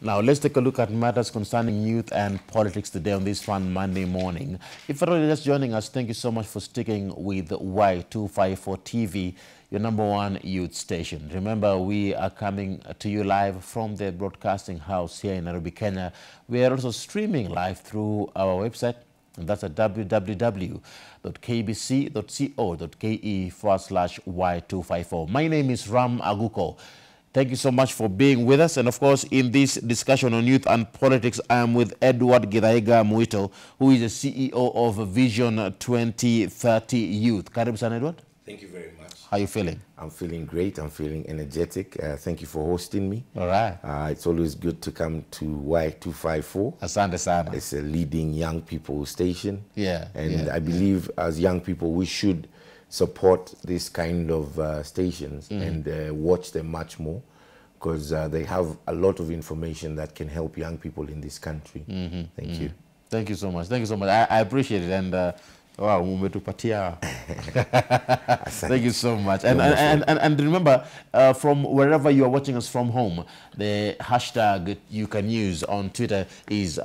Now, let's take a look at matters concerning youth and politics today on this fun Monday morning. If you're just joining us, thank you so much for sticking with Y254 TV, your number one youth station. Remember, we are coming to you live from the broadcasting house here in Nairobi, Kenya. We are also streaming live through our website, and that's at www.kbc.co.ke forward slash Y254. My name is Ram Aguko. Thank you so much for being with us. And of course, in this discussion on youth and politics, I am with Edward Githaiga Muito, who is the CEO of Vision 2030 Youth. Karibu sana, Edward. Thank you very much. How are you feeling? I'm feeling great. I'm feeling energetic. Uh, thank you for hosting me. All right. Uh, it's always good to come to Y254. Asante sana. It's a leading young people station. Yeah, And yeah, I believe as young people, we should support this kind of uh, stations and uh, watch them much more because uh, they have a lot of information that can help young people in this country. Thank you. Thank you so much. Thank you so much. I, I appreciate it. And uh, wow, umetupatia. Thank you so much. And, and, and, and, and remember, uh, from wherever you are watching us from home, the hashtag you can use on Twitter is uh,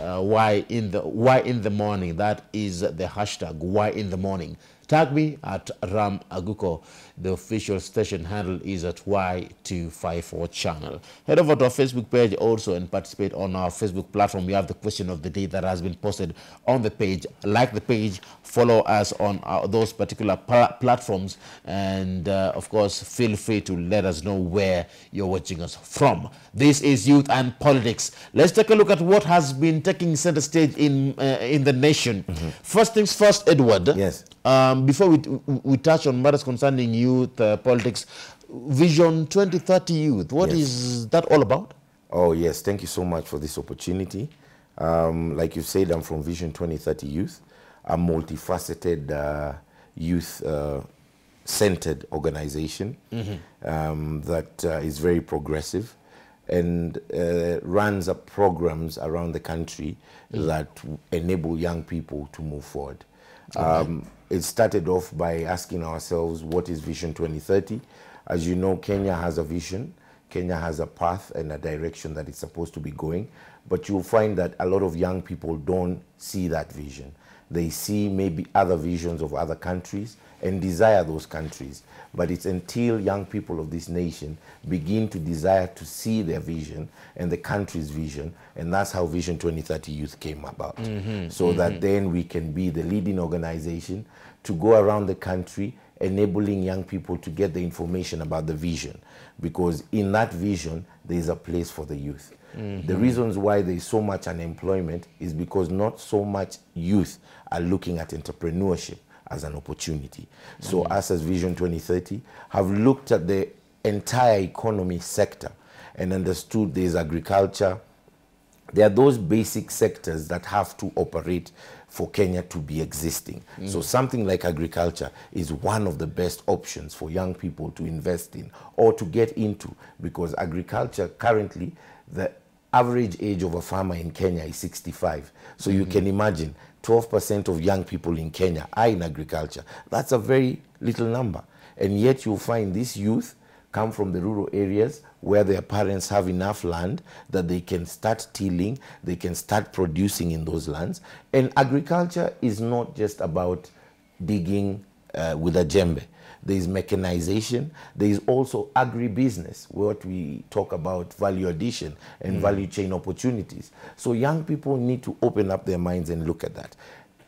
uh, why in the why in the morning. That is the hashtag why in the morning. Tag me at Ram Aguko. The official station handle is at Y254 channel. Head over to our Facebook page also and participate on our Facebook platform. We have the question of the day that has been posted on the page. Like the page, follow us on our, those particular pla- platforms, and uh, of course, feel free to let us know where you're watching us from. This is Youth and Politics. Let's take a look at what has been taking center stage in uh, in the nation. First things first, Edward. Yes. Um, before we, we touch on matters concerning youth, uh, politics, Vision 2030 Youth, what is Yes. that all about? Oh, yes. Thank you so much for this opportunity. Um, like you said, I'm from Vision 2030 Youth, a multifaceted uh, youth uh, centered organization um, that uh, is very progressive and uh, runs up programs around the country that enable young people to move forward. Um, it started off by asking ourselves, what is Vision 2030? As you know, Kenya has a vision. Kenya has a path and a direction that it's supposed to be going, but you'll find that a lot of young people don't see that vision. They see maybe other visions of other countries and desire those countries. But it's until young people of this nation begin to desire to see their vision and the country's vision, and that's how Vision 2030 Youth came about. Mm-hmm, so that mm-hmm. then we can be the leading organization to go around the country enabling young people to get the information about the vision. Because in that vision there is a place for the youth. The mm-hmm. reasons why there is so much unemployment is because not so much youth are looking at entrepreneurship as an opportunity. So mm-hmm. us as vision 2030 have looked at the entire economy sector and understood there is agriculture. There are those basic sectors that have to operate for Kenya to be existing. Mm. So something like agriculture is one of the best options for young people to invest in or to get into because agriculture currently the average age of a farmer in Kenya is 65. So you mm-hmm. can imagine 12% of young people in Kenya are in agriculture. That's a very little number. And yet you'll find these youth come from the rural areas where their parents have enough land that they can start tilling, they can start producing in those lands. And agriculture is not just about digging uh, with a jembe. There is mechanization. There is also agribusiness, what we talk about value addition and mm. value chain opportunities. So young people need to open up their minds and look at that.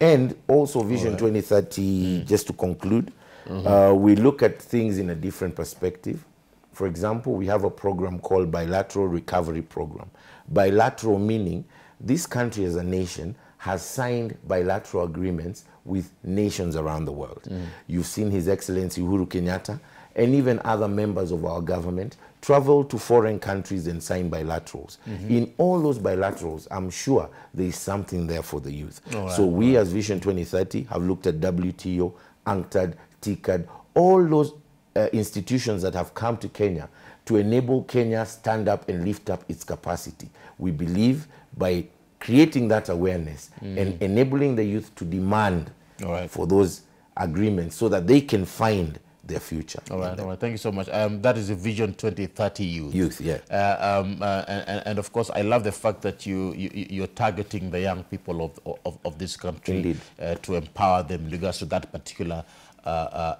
And also Vision 2030, mm. just to conclude, mm-hmm. uh, we look at things in a different perspective. For example, we have a program called Bilateral Recovery Program. Bilateral meaning this country as a nation has signed bilateral agreements with nations around the world. You've seen His Excellency Uhuru Kenyatta and even other members of our government travel to foreign countries and sign bilaterals. In all those bilaterals, I'm sure there is something there for the youth. so we as Vision 2030 have looked at WTO, UNCTAD, TICAD, all those uh, institutions that have come to Kenya to enable Kenya stand up and lift up its capacity. We believe by creating that awareness and enabling the youth to demand right. for those agreements so that they can find their future. All right, all right. Thank you so much. Um, that is a Vision 2030 youth. Youth, yeah. Uh, um, uh, and, and of course, I love the fact that you, you you're targeting the young people of of, of this country uh, to empower them in regards to that particular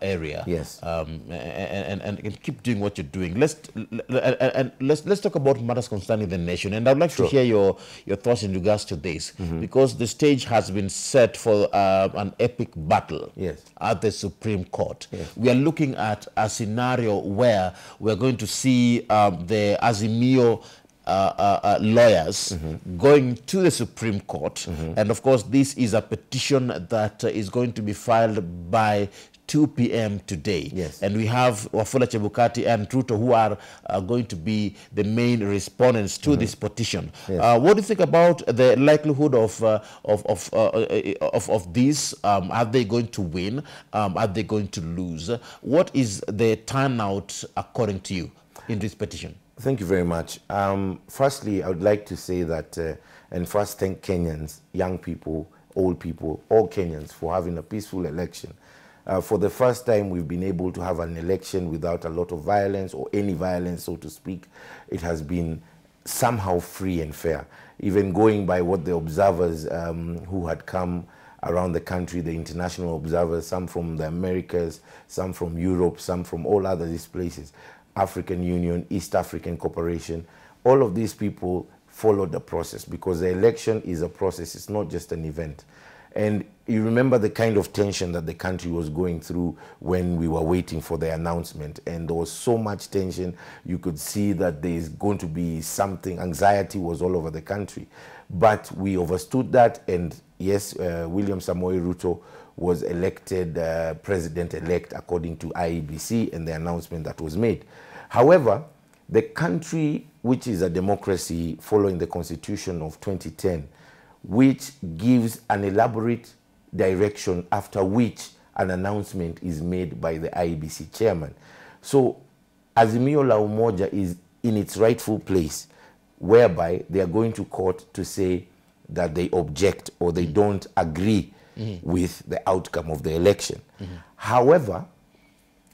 area. Yes. Um, and, and, and keep doing what you're doing. Let's and let's let's talk about matters concerning the nation. And I'd like sure. to hear your your thoughts in regards to this mm -hmm. because the stage has been set for uh, an epic battle yes. at the Supreme Court. Yes. We are looking at a scenario where we're going to see um, the Azimio uh, uh, uh, lawyers mm -hmm. going to the Supreme Court. Mm -hmm. And of course, this is a petition that uh, is going to be filed by 2 p.m. today. Yes. And we have Wafula Chebukati and Ruto who are uh, going to be the main respondents to mm -hmm. this petition. Yes. Uh, what do you think about the likelihood of uh, of of, of, of this? Um, are they going to win? Um, are they going to lose? What is the turnout according to you in this petition? Thank you very much. Um, firstly, I would like to say that, uh, and first thank Kenyans, young people, old people, all Kenyans for having a peaceful election. Uh, for the first time, we've been able to have an election without a lot of violence or any violence, so to speak. It has been somehow free and fair. Even going by what the observers um, who had come around the country, the international observers, some from the Americas, some from Europe, some from all other these places, African Union, East African Cooperation, all of these people followed the process because the election is a process, it's not just an event. And you remember the kind of tension that the country was going through when we were waiting for the announcement. And there was so much tension. You could see that there's going to be something, anxiety was all over the country. But we overstood that. And yes, uh, William Samoei Ruto was elected uh, president-elect according to IEBC and the announcement that was made. However, the country, which is a democracy following the constitution of 2010, which gives an elaborate direction after which an announcement is made by the IEBC chairman. So Azimio la Umoja is in its rightful place, whereby they are going to court to say that they object or they don't agree mm -hmm. with the outcome of the election. Mm -hmm. However,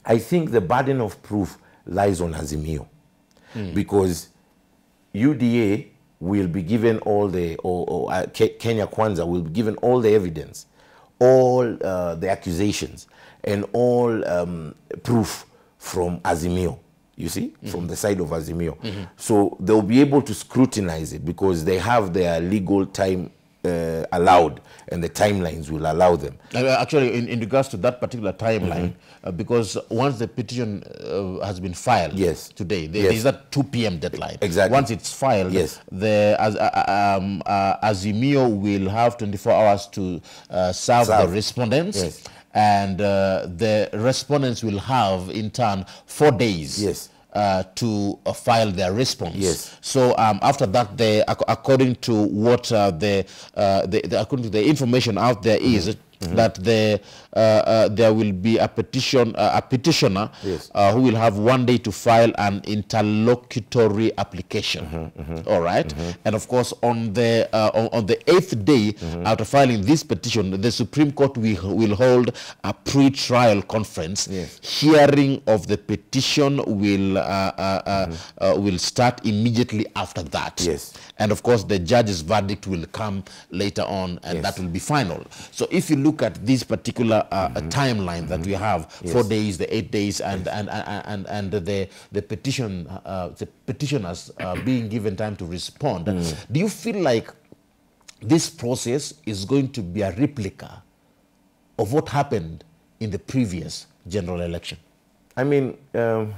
I think the burden of proof lies on Azimio. Mm. Because UDA will be given all the, or, or uh, Kenya Kwanza will be given all the evidence, all uh, the accusations, and all um, proof from Azimio. You see, mm -hmm. from the side of Azimio. Mm -hmm. So they'll be able to scrutinize it because they have their legal time uh, allowed and the timelines will allow them. Uh, actually, in, in regards to that particular timeline, mm -hmm. uh, because once the petition uh, has been filed yes. today, there, yes. that 2 p.m. deadline. Exactly. Once it's filed, yes. the as, uh, uh, um, Azimio will have 24 hours to serve, serve, the respondents. Yes. And the respondents will have, in turn, four days yes uh, to uh, file their response. Yes. So um, after that, they, according to what uh, the, uh, the, the, according to the information out there is, mm -hmm. is, Mm -hmm. that the, uh, uh, there will be a petition, uh, a petitioner yes. Uh, who will have one day to file an interlocutory application. Mm -hmm, mm -hmm. All right? Mm-hmm. and of course, on the uh, on, on, the eighth day mm-hmm. after filing this petition, the Supreme Court will, will hold a pre-trial conference. Yes. Hearing of the petition will uh, mm-hmm. will start immediately after that. Yes. and of course, the judge's verdict will come later on, and yes. that will be final. So if you look at this particular uh, mm -hmm. timeline that we have, yes. four days, the eight days, and yes. and, and, and, the, the petition, uh, the petitioners uh, being given time to respond, mm. do you feel like this process is going to be a replica of what happened in the previous general election? I mean, um,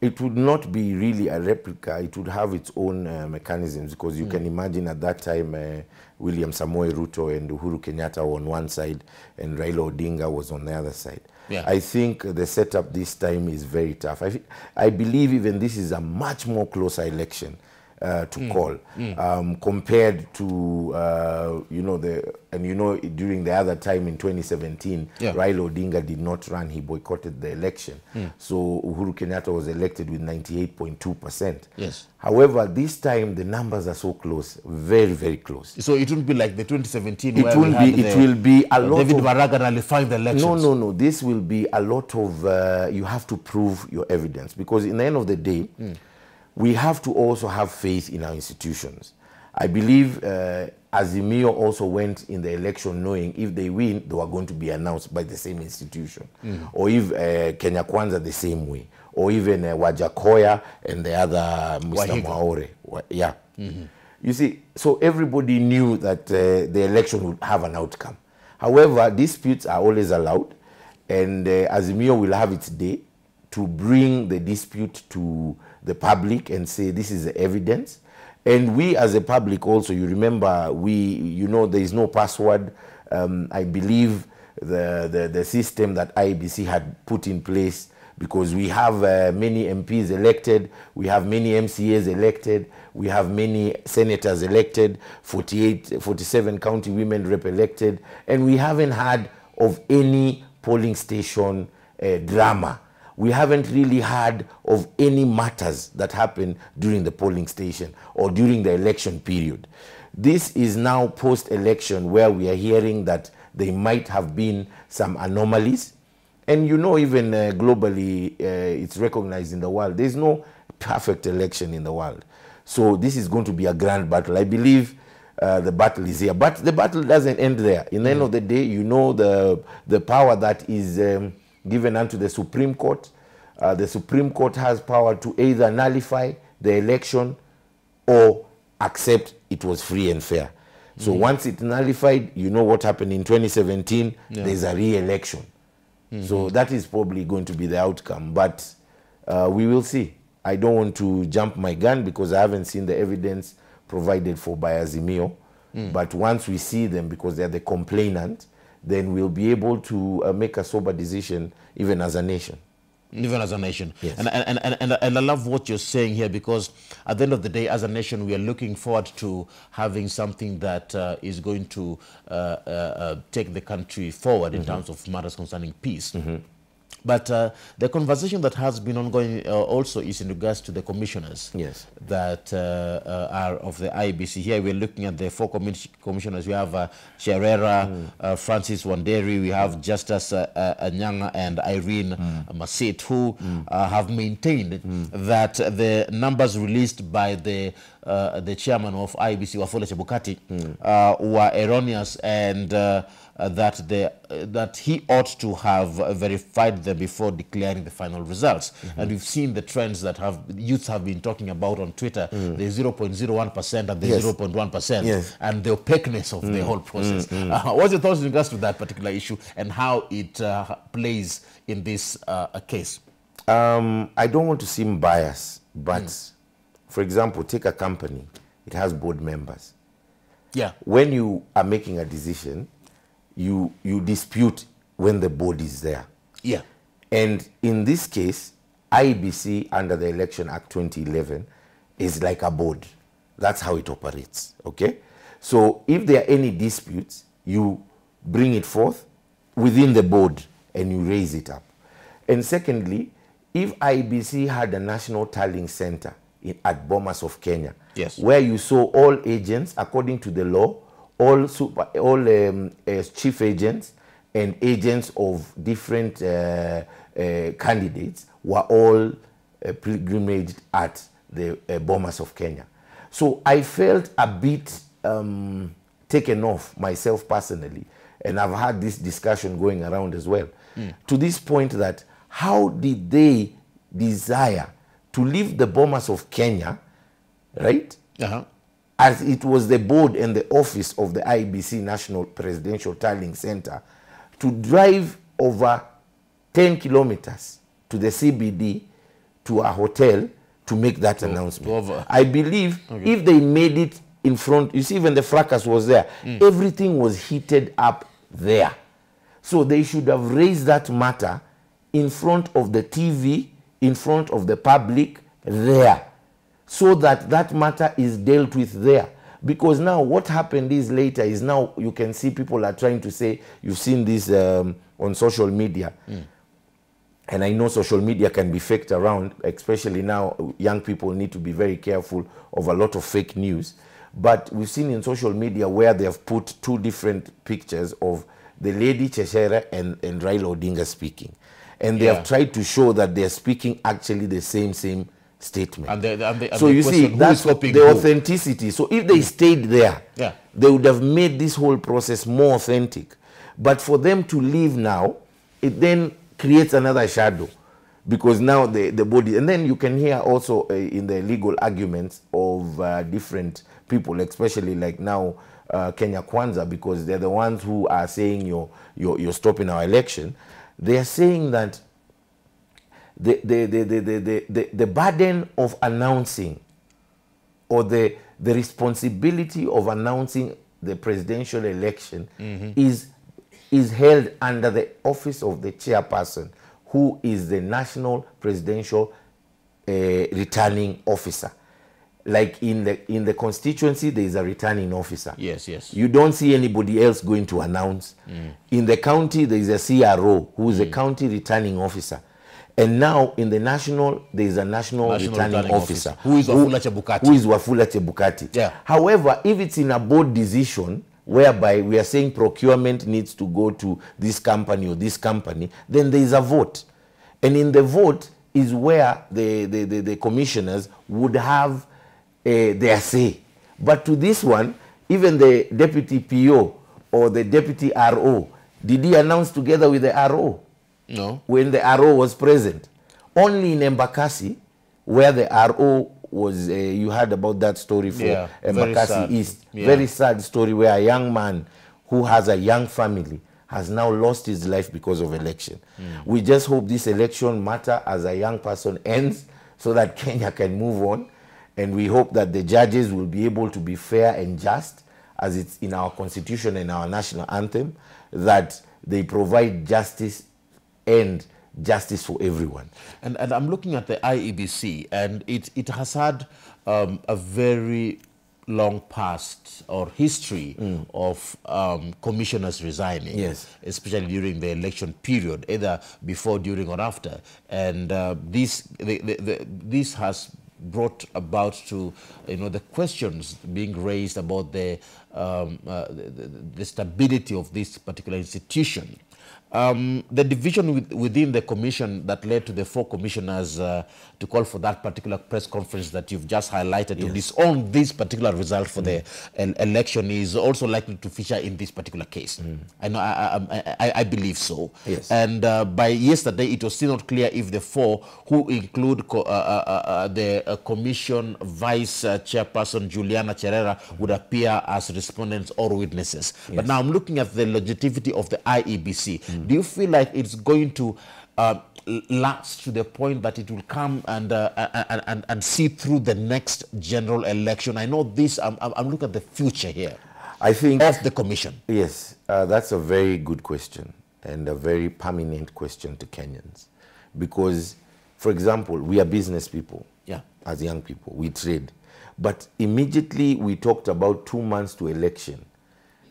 it would not be really a replica. It would have its own uh, mechanisms because you mm. can imagine at that time uh, William Samoei Ruto and Uhuru Kenyatta were on one side and Raila Odinga was on the other side. Yeah. I think the setup this time is very tough. I, I believe even this is a much more closer election uh, to call um, compared to uh, you know the and you know during the other time in 2017 Yeah. Raila Odinga did not run he boycotted the election so Uhuru Kenyatta was elected with 98.2 percent Yes. however this time the numbers are so close very very close So it won't be like the 2017 It won't be- it the- will be a lot David of- Maraga nullified the elections. No, no, no. This will be a lot of, uh, you have to prove your evidence because, in the end of the day, we have to also have faith in our institutions. I believe uh, Azimio also went in the election knowing if they win, they were going to be announced by the same institution. Or if uh, Kenya Kwanza the same way. Or even uh, Wajackoyah and the other Mr. Waihiga. Mwaure. Wa- Yeah. You see, so everybody knew that uh, the election would have an outcome. However, disputes are always allowed, and uh, Azimio will have its day to bring the dispute to the public and say this is the evidence. And we, as a public, also, you remember, we, you know, there is no password. Um, I believe the, the the system that IBC had put in place because we have uh, many MPs elected, we have many MCAs elected, we have many senators elected, 48, 47 county women rep elected, and we haven't had of any polling station uh, drama. We haven't really heard of any matters that happened during the polling station or during the election period. This is now post election where we are hearing that there might have been some anomalies and you know, even uh, globally, uh, it's recognized in the world. There's no perfect election in the world. So this is going to be a grand battle. I believe uh, the battle is here. But the battle doesn't end there. In the end of the day, you know the, the power that is um, given unto the Supreme Court. Uh, the Supreme Court has power to either nullify the election or accept it was free and fair. So mm. once it nullified, you know what happened in 2017, yeah. there's a re-election. Mm -hmm. So that is probably going to be the outcome. But uh, we will see. I don't want to jump my gun because I haven't seen the evidence provided for by Azimio. But once we see them, because they're the complainant, then we'll be able to uh, make a sober decision, even as a nation. even as a nation. Yes. And, and, and, and, and I love what you're saying here because at the end of the day, as a nation, we are looking forward to having something that uh, is going to uh, uh, uh, take the country forward in terms of matters concerning peace. But uh, the conversation that has been ongoing uh, also is in regards to the commissioners Yes. that uh, uh, are of the IBC. Here we're looking at the four commis- commissioners. We have uh, Sherera, uh, Francis Wanderi, we have Justice uh, uh, Anyanga and Irene mm. Masit, who uh, have maintained mm. that the numbers released by the uh, the chairman of IBC, Wafula Chebukati, uh, were erroneous and uh, that the uh, that he ought to have uh, verified them before declaring the final results. And we've seen the trends that have youths have been talking about on Twitter: the 0.01 percent and the 0.1 percent, Yes. and the opaqueness of the whole process. Uh, what's your thoughts in regards to that particular issue and how it uh, plays in this uh, case? Um, I don't want to seem biased, but for example, take a company, it has board members. Yeah. When you are making a decision, you, you dispute when the board is there. Yeah. And in this case, IBC under the Election Act 2011 is like a board. That's how it operates. Okay? So if there are any disputes, you bring it forth within the board and you raise it up. And secondly, if IBC had a national tallying center in, at Bomas of Kenya, Yes. where you saw all agents, according to the law, all super, all um, uh, chief agents and agents of different uh, uh, candidates were all uh, pilgrimaged at the uh, Bomas of Kenya. So I felt a bit um, taken off myself personally, and I've had this discussion going around as well. To this point that how did they desire to leave the Bomas of Kenya, right? Uh-huh. As it was the board and the office of the IBC National Presidential Tallying Center to drive over 10 kilometers to the CBD to a hotel to make that announcement. over. I believe if they made it in front, you see, even the fracas was there, mm. everything was heated up there. So they should have raised that matter in front of the TV, in front of the public, there. So that that matter is dealt with there. Because now what happened is later is now you can see people are trying to say, you've seen this um, on social media. And I know social media can be faked around, especially now young people need to be very careful of a lot of fake news. But we've seen in social media where they have put two different pictures of the lady Cherera and, and Raila Odinga speaking. And they Yeah. have tried to show that they're speaking actually the same, same statement. And the, and the, and so the you see, question, who that's the who? authenticity. So if they stayed there, Yeah. they would have made this whole process more authentic. But for them to leave now, it then creates another shadow because now the, the body, and then you can hear also uh, in the legal arguments of uh, different people, especially like now uh, Kenya Kwanza, because they're the ones who are saying you're, you're, you're stopping our election. They are saying that the, the, the, the, the, the, the, burden of announcing or the, the responsibility of announcing the presidential election mm-hmm. is, is held under the office of the chairperson, who is the national presidential uh, returning officer. Like in the, in the constituency, there is a returning officer. Yes, yes. You don't see anybody else going to announce. Mm. In the county, there is a CRO who is a mm. county returning officer. And now in the national, there is a national, National returning, returning officer. officer, who is Wafula Chebukati. Who is Wafula Chebukati. Yeah. However, if it's in a board decision whereby we are saying procurement needs to go to this company or this company, then there is a vote. And in the vote is where the, the, the, the commissioners would have uh, their say. But to this one, even the deputy PO or the deputy RO, did he announce together with the RO? No. when the RO was present. Only in Embakasi, where the RO was, uh, you heard about that story for Yeah, very Embakasi sad. East. Yeah. Very sad story where a young man who has a young family has now lost his life because of election. Hmm. We just hope this election matter as a young person ends so that Kenya can move on. And we hope that the judges will be able to be fair and just as it's in our constitution and our national anthem, that they provide justice and justice for everyone. And, and I'm looking at the IEBC, and it, it has had um, a very long past or history of um, commissioners resigning, Yes. especially during the election period, either before, during, or after. And uh, this, the, the, the, this has brought about to you know the questions being raised about the um, uh, the, the stability of this particular institution. Um, the division with, within the commission that led to the four commissioners uh, to call for that particular press conference that you've just highlighted to disown this particular result for the el- election is also likely to feature in this particular case. I know, I, I, I, I believe so. Yes. And uh, by yesterday, it was still not clear if the four, who include co- uh, uh, uh, uh, the uh, commission vice uh, chairperson Juliana Cherera, would appear as respondents or witnesses. But now I'm looking at the longevity of the IEBC. Do you feel like it's going to uh, last to the point that it will come and, uh, and, and, and see through the next general election? I know this, I'm, I'm I'm looking at the future here I think of the commission. Yes, uh, that's a very good question and a very permanent question to Kenyans. Because, for example, we are business people Yeah. as young people, we trade. But immediately we talked about two months to election.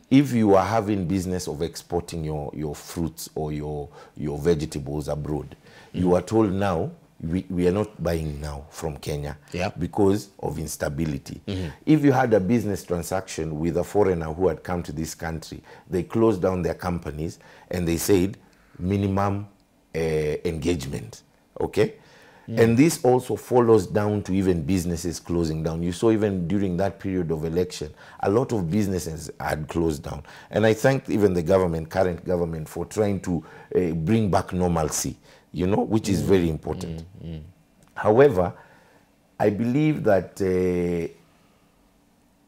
If you are having business of exporting your, your fruits or your, your vegetables abroad, mm. you are told now, we, we are not buying now from Kenya Yeah. because of instability. Mm -hmm. If you had a business transaction with a foreigner who had come to this country, they closed down their companies and they said minimum uh, engagement. Okay? And this also follows down to even businesses closing down. You saw even during that period of election, a lot of businesses had closed down. And I thank even the government, current government, for trying to uh, bring back normalcy, you know, which is very important. However, I believe that uh,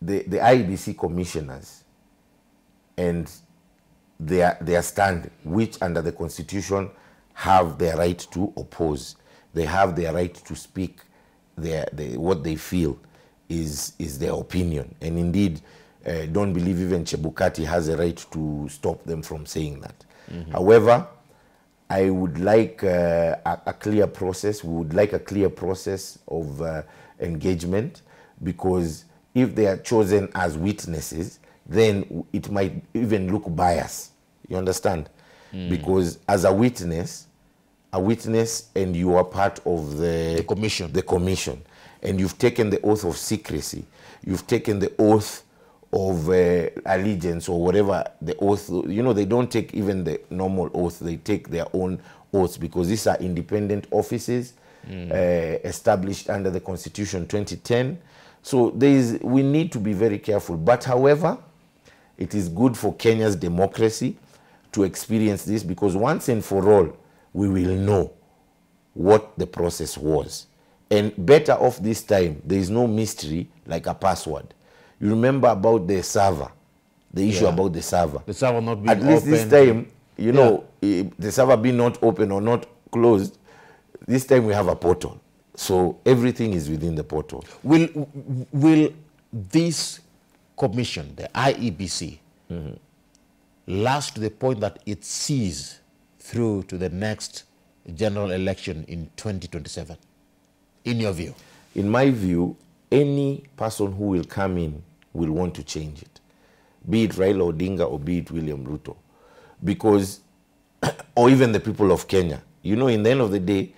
the, the IEBC commissioners and their, their stand, which under the constitution have their right to oppose, they have their right to speak their, their, what they feel is, is their opinion. And indeed, uh, don't believe even Chebukati has a right to stop them from saying that. However, I would like uh, a, a clear process. We would like a clear process of uh, engagement because if they are chosen as witnesses, then it might even look biased. You understand? Because as a witness, a witness and you are part of the, The commission. the commission. And you've taken the oath of secrecy. You've taken the oath of uh, allegiance or whatever the oath you know they don't take even the normal oath. They take their own oaths because these are independent offices uh, established under the constitution 2010 so there is we need to be very careful. But however it is good for Kenya's democracy to experience this because once and for all, we will know what the process was. And better off this time, there is no mystery like a password. You remember about the server, the issue Yeah. about the server. The server not being At least this time, you know, eh, the server being not open or not closed, this time we have a portal. So everything is within the portal. Will will this commission, the IEBC, last to the point that it sees through to the next general election in 2027? In your view, in my view, any person who will come in will want to change it, be it Raila Odinga or be it William Ruto, because, or even the people of Kenya. You know, in the end of the day,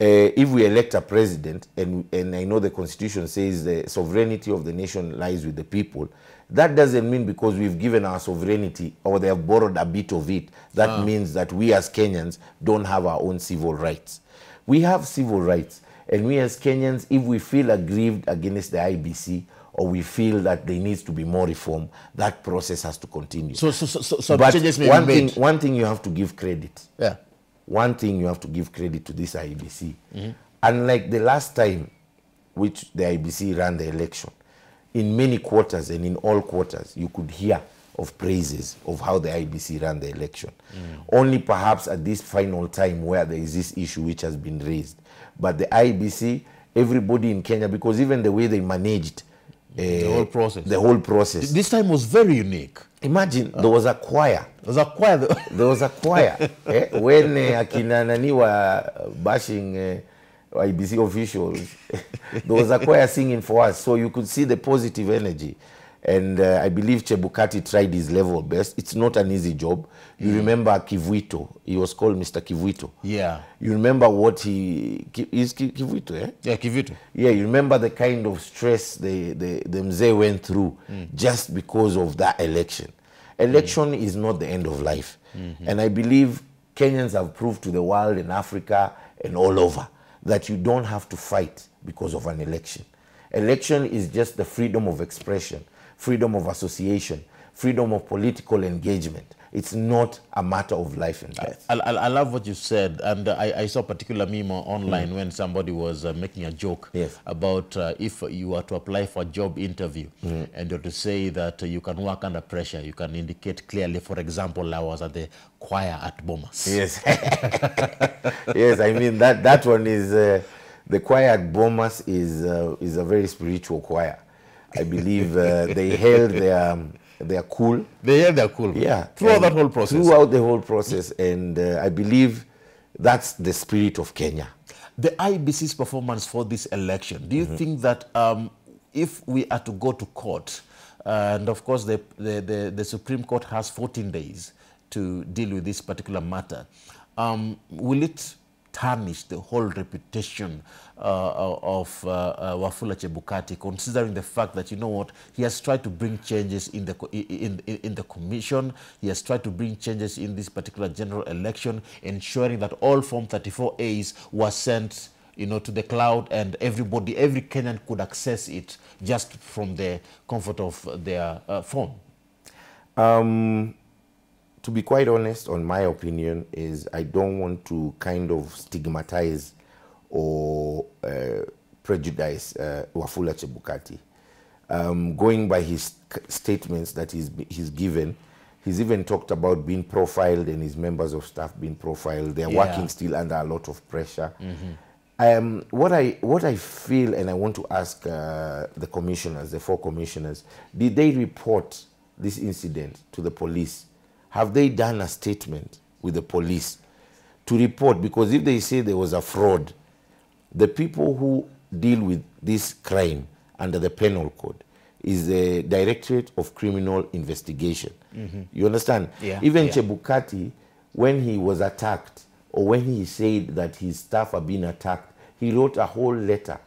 uh, if we elect a president, and and I know the constitution says the sovereignty of the nation lies with the people, that doesn't mean because we've given our sovereignty or they have borrowed a bit of it, that means that we as Kenyans don't have our own civil rights. We have civil rights, and we as Kenyans, if we feel aggrieved against the IBC or we feel that there needs to be more reform, that process has to continue. so so so, so but one thing, one thing you have to give credit yeah. one thing you have to give credit to this IBC. Unlike the last time which the IBC ran the election, in many quarters and in all quarters, you could hear of praises of how the IBC ran the election. Mm. Only perhaps at this final time where there is this issue which has been raised. But the IBC, everybody in Kenya, because even the way they managed uh, the whole process. the whole process. This time was very unique. Imagine uh, there was a choir There was a choir. there was a choir eh, when uh, akina nani were bashing uh, IBC officials. there was a choir singing for us, so you could see the positive energy. And uh, I believe Chebukati tried his level best. It's not an easy job. You mm. remember Kivuito? He was called Mr. Kivuito. yeah. You remember what he is Ki- Kivuito? Eh? Yeah, Kivuito. Yeah, you remember the kind of stress the, the, the Mzee went through mm. just because of that election. Election mm. is not the end of life. -hmm. And I believe Kenyans have proved to the world in Africa and all over that you don't have to fight because of an election. Election is just the freedom of expression, freedom of association, freedom of political engagement. It's not a matter of life and death. I, I, I love what you said, and I, I saw a particular meme online mm. when somebody was uh, making a joke Yes. about uh, if you are to apply for a job interview mm. and you're to say that uh, you can work under pressure, you can indicate clearly, for example, I was at the choir at Bomas. Yes. yes, I mean that that one is uh, the choir at Bomas is uh, is a very spiritual choir. I believe uh, they held their um, their cool. They had their cool. Yeah. Throughout that whole process. Throughout the whole process, and uh, I believe that's the spirit of Kenya. the IBC's performance for this election, do you Mm-hmm. think that um, if we are to go to court, and of course the, the, the, the Supreme Court has 14 days to deal with this particular matter, um, will it tarnish the whole reputation uh, of uh, uh, Wafula Chebukati, considering the fact that, you know what, he has tried to bring changes in the, in, in, in the commission, he has tried to bring changes in this particular general election, ensuring that all Form 34As were sent you know, to the cloud and everybody, every Kenyan could access it just from the comfort of their uh, phone. Um, to be quite honest, on my opinion, is I don't want to kind of stigmatize or uh, prejudice uh, Wafula Chebukati. Um, going by his statements that he's, he's given, he's even talked about being profiled and his members of staff being profiled. They're Yeah. working still under a lot of pressure. Um, what I what I feel, and I want to ask uh, the commissioners, the four commissioners, did they report this incident to the police? Have they done a statement with the police to report? Because if they say there was a fraud, the people who deal with this crime under the penal code is the Directorate of Criminal Investigation. Mm-hmm. You understand? Yeah, Even yeah. Chebukati, when he was attacked, or when he said that his staff are being attacked, he wrote a whole letter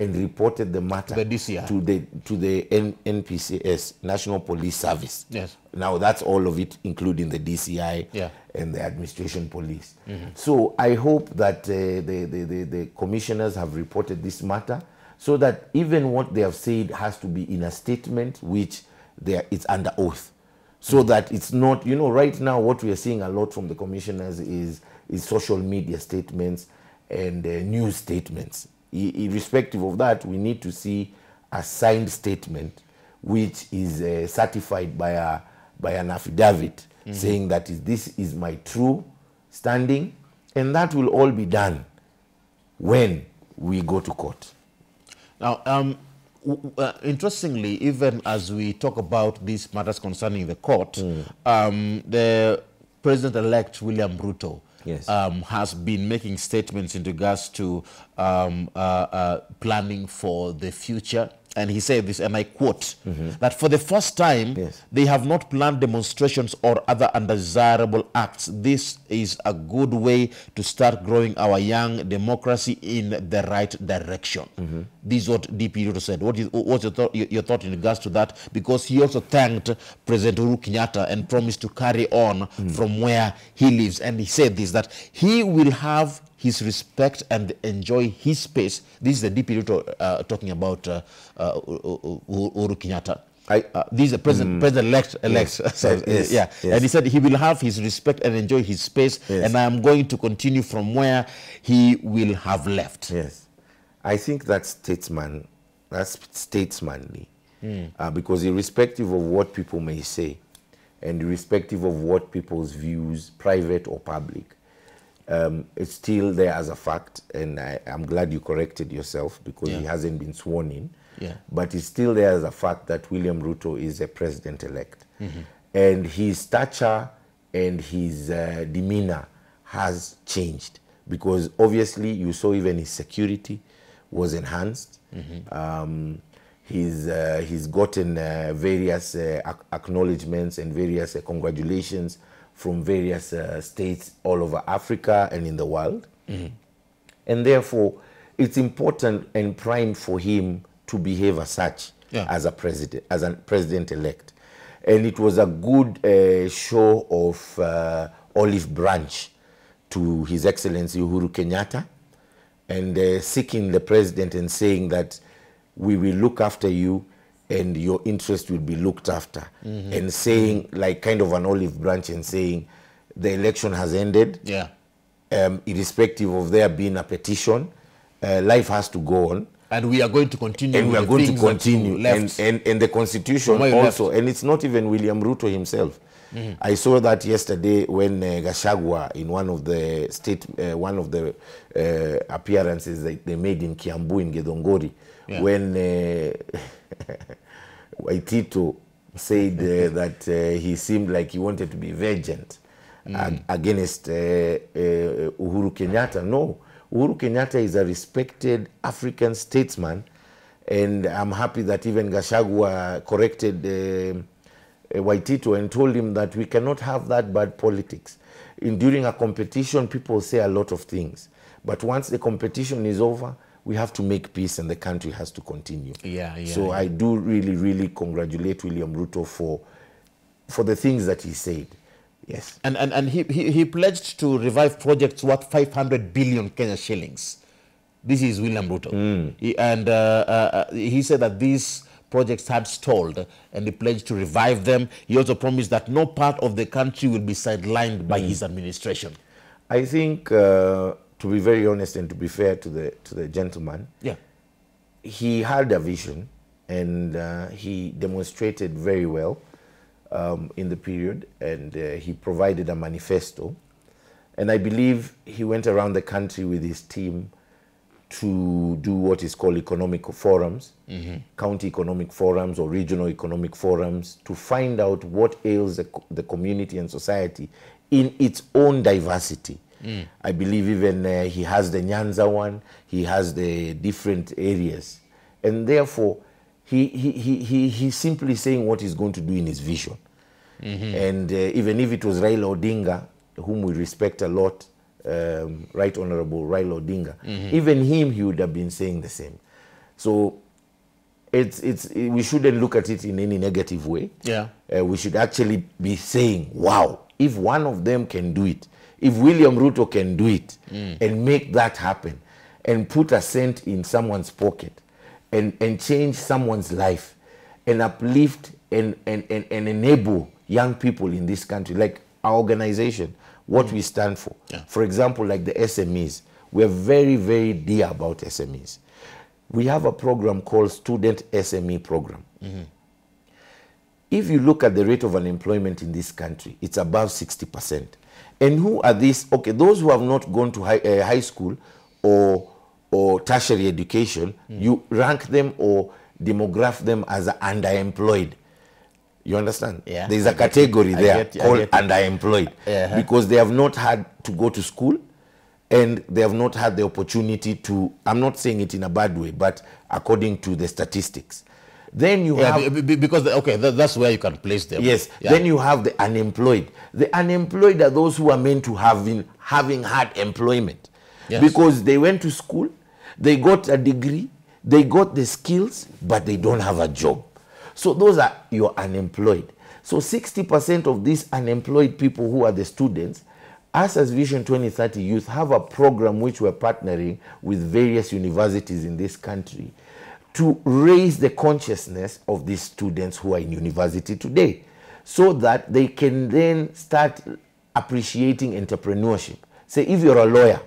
and reported the matter The DCI. to the to the N- NPCS, National Police Service. Yes. Now that's all of it, including the DCI Yeah. and the administration police. So I hope that uh, the, the, the, the commissioners have reported this matter so that even what they have said has to be in a statement which they are, it's under oath. So that it's not, you know, right now what we are seeing a lot from the commissioners is, is social media statements and uh, news statements. Irrespective of that, we need to see a signed statement which is uh, certified by a by an affidavit saying that is, this is my true standing, and that will all be done when we go to court. Now, um, uh, interestingly, even as we talk about these matters concerning the court, Hmm. um, the President-elect William Ruto Yes. um, has been making statements in regards to um, uh, uh, planning for the future. And he said this, and I quote, that for the first time. Yes. they have not planned demonstrations or other undesirable acts. This is a good way to start growing our young democracy in the right direction. Mm-hmm. This is what DP Ruto said. What is what's your, thought, your, thought in regards to that? Because he also thanked President Uhuru Kenyatta and promised to carry on Mm. from where he lives. And he said this that he will have his respect and enjoy his space. This is the DP Ruto uh, talking about uh, uh, Uhuru Kenyatta. I- uh, this is the president, president elect, elect. Yes, So, yes, yeah, yes. and he said he will have his respect and enjoy his space, and I am going to continue from where he will have left. Yes, I think that's statesman. That's statesmanly, uh, because irrespective of what people may say, and irrespective of what people's views, private or public, um, it's still there as a fact. And I, I'm glad you corrected yourself because he hasn't been sworn in. Yeah. But it's still there as a fact that William Ruto is a president-elect, and his stature and his uh, demeanor has changed because obviously you saw even his security was enhanced. Um, he's uh, he's gotten uh, various uh, ac- acknowledgements and various uh, congratulations from various uh, states all over Africa and in the world Mm -hmm. and therefore it's important and prime for him to behave as such Yeah. as a president as a president elect and it was a good uh, show of uh, olive branch to his excellency uhuru kenyatta and uh, seeking the president and saying that we will look after you and your interest will be looked after mm -hmm. and saying mm -hmm. like kind of an olive branch and saying the election has ended Yeah. um, irrespective of there being a petition, uh, life has to go on. And we are going to continue. And we are going to continue. And, and, and the constitution also left. and it's not even William Ruto himself. Mm-hmm. I saw that yesterday when uh, Gashagwa, in one of the state, uh, one of the uh, appearances that they made in Kiambu in Gedongori, Yeah. when uh, Waitito said uh, that uh, he seemed like he wanted to be vengeant ag- against uh, uh, Uhuru Kenyatta. No, Uhuru Kenyatta is a respected African statesman, and I'm happy that even Gashagwa corrected uh, uh, Waitito and told him that we cannot have that bad politics. In, during a competition, people say a lot of things, but once the competition is over, we have to make peace and the country has to continue. Yeah, yeah, So yeah. I do really, really congratulate William Ruto for for the things that he said. Yes. And, and, and he, he, he pledged to revive projects worth 500 billion Kenya shillings. This is William Ruto. He, and uh, uh, uh, he said that these projects had stalled and he pledged to revive them. He also promised that no part of the country will be sidelined by his administration. I think, uh, to be very honest and to be fair to the to the gentleman, Yeah. he had a vision and uh, he demonstrated very well um, in the period and uh, he provided a manifesto. And i believe he went around the country with his team to do what is called economic forums county economic forums or regional economic forums to find out what ails the, the community and society in its own diversity I believe even uh, he has the Nyanza one, he has the different areas. And therefore, he, he, he, he, he's simply saying what he's going to do in his vision. And uh, even if it was Raila Odinga, whom we respect a lot, um, Right Honorable Raila Odinga, even him, he would have been saying the same. So it's, it's, we shouldn't look at it in any negative way. Yeah. Uh, we should actually be saying, wow, if one of them can do it, if William Ruto can do it mm. and make that happen and put a cent in someone's pocket and, and change someone's life and uplift and, and, and, and enable young people in this country, like our organization, what mm. we stand for. Yeah. For example, like the SMEs, we're very, very dear about SMEs. We have a program called Student SME Program mm-hmm. if you look at the rate of unemployment in this country, it's above 60%. And who are these? Okay, those who have not gone to high, uh, high school or, or tertiary education, mm. you rank them or demograph them as underemployed. You understand? Yeah, There's I a category there get you, called underemployed Uh-huh. because they have not had to go to school and they have not had the opportunity to, I'm not saying it in a bad way, but according to the statistics. Then you Yeah, have be- be- because the, okay, that, that's where you can place them. Yes. Yeah. Then you have the unemployed. The unemployed are those who are meant to have been having had employment. Yes. Because they went to school, they got a degree, they got the skills, but they don't have a job. So those are your unemployed. So 60% of these unemployed people who are the students, us as Vision 2030 Youth have a program which we're partnering with various universities in this country to raise the consciousness of these students who are in university today so that they can then start appreciating entrepreneurship. Say, if you're a lawyer,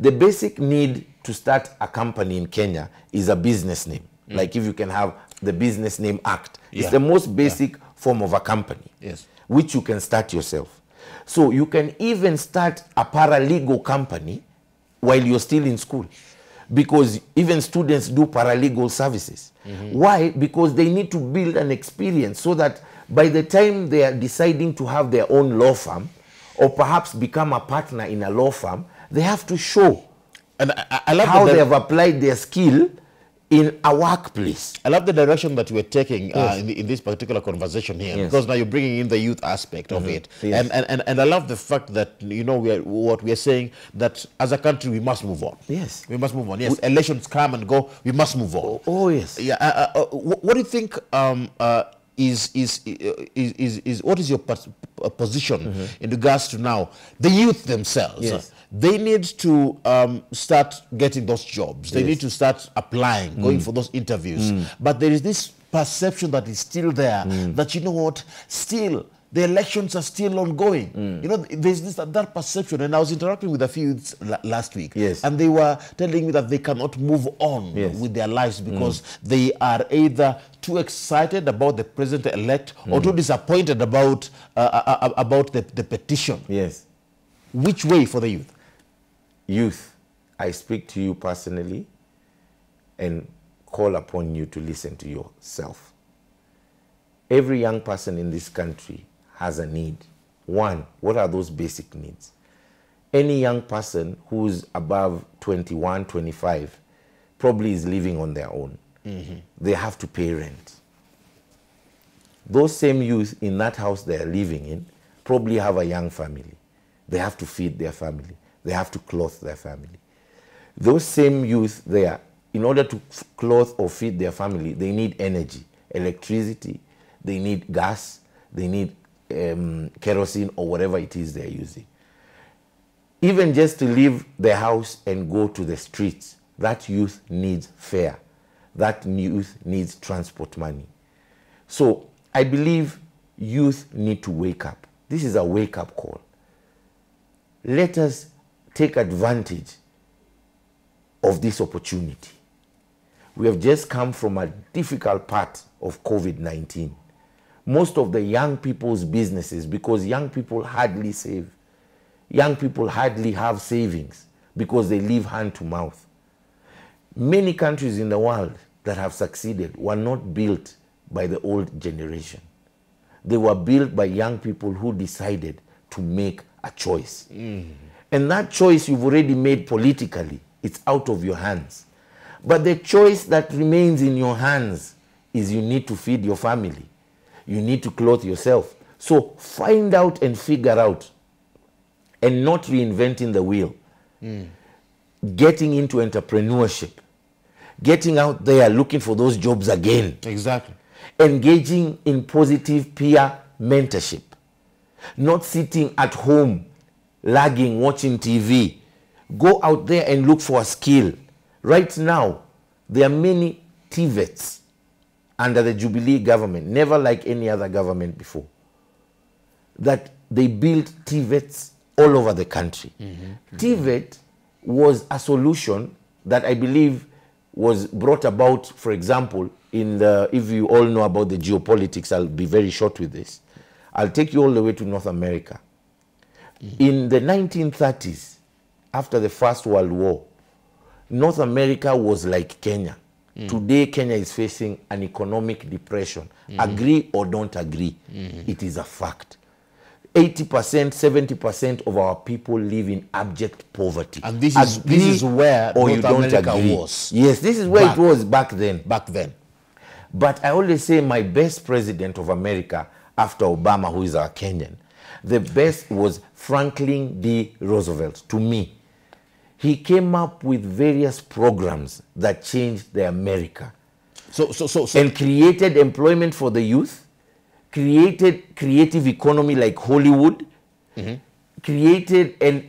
the basic need to start a company in Kenya is a business name. Mm. Like if you can have the Business Name Act, Yeah. it's the most basic form of a company Yes. which you can start yourself. So you can even start a paralegal company while you're still in school. Because even students do paralegal services. Mm -hmm. Why? Because they need to build an experience so that by the time they are deciding to have their own law firm or perhaps become a partner in a law firm, they have to show And I, I- love how that they have applied their skill in a workplace. I love the direction that we're taking uh, in, the, in this particular conversation here Yes. Mm-hmm. because now you're bringing in the youth aspect of it, Yes. and, and, and and I love the fact that you know we are, what we are saying that as a country we must move on. Yes. we must move on. Yes, elections come and go. We must move on. Oh, yes. Yeah. Uh, uh, uh, what do you think um, uh, is, is, is, is, is, what is your uh, position in regards to now the youth themselves? Yes. They need to um, start getting those jobs. They Yes. Mm. need to start applying, going for those interviews. But there is this perception that is still there Mm. that, you know what, still the elections are still ongoing. Mm. You know, there's this that perception. And I was interacting with a few youths last week. Yes. And they were telling me that they cannot move on Yes. with their lives because they are either too excited about the president elect or too disappointed about uh, uh, uh, about the, the petition. Yes. Which way for the youth? youth, I speak to you personally and call upon you to listen to yourself. Every young person in this country has a need. One, what are those basic needs? Any young person who's above 21, 25 probably is living on their own. Mm-hmm. They have to pay rent. Those same youth in that house they are living in probably have a young family. They have to feed their family. They have to clothe their family. Those same youth there, in order to clothe or feed their family, they need energy, electricity, they need gas, they need um, kerosene or whatever it is they're using. Even just to leave the house and go to the streets, that youth needs fare. That youth needs transport money. So I believe youth need to wake up. This is a wake up call. Let us take advantage of this opportunity. We have just come from a difficult part of COVID 19. Most of the young people's businesses, because young people hardly save, young people hardly have savings because they live hand to mouth. Many countries in the world that have succeeded were not built by the old generation. They were built by young people who decided to make a choice. Mm. And that choice you've already made politically, it's out of your hands. But the choice that remains in your hands is you need to feed your family. You need to clothe yourself. So find out and figure out and not reinventing the wheel. Getting into entrepreneurship. Getting out there looking for those jobs again Exactly. engaging in positive peer mentorship, not sitting at home, lagging, watching TV. Go out there and look for a skill. Right now, there are many TVETs under the Jubilee government, never like any other government before, that they built TVETs all over the country. Mm-hmm. TVET was a solution that I believe was brought about, for example, in the, if you all know about the geopolitics, I'll be very short with this. I'll take you all the way to North America. Mm-hmm. In the 1930s, after the First World War, North America was like Kenya. Mm. Today, Kenya is facing an economic depression. Mm-hmm. Agree or don't agree, mm-hmm. it is a fact. 80%, 70% of our people live in abject poverty. And this is- this is where North America was. Yes, this is where Back. it was back then. Back then. But I always say my best president of America after Obama, who is our Kenyan, the best was Franklin D. Roosevelt to me. He came up with various programs that changed the America. So, so, so, so and created employment for the youth, created creative economy like Hollywood, mm-hmm. created an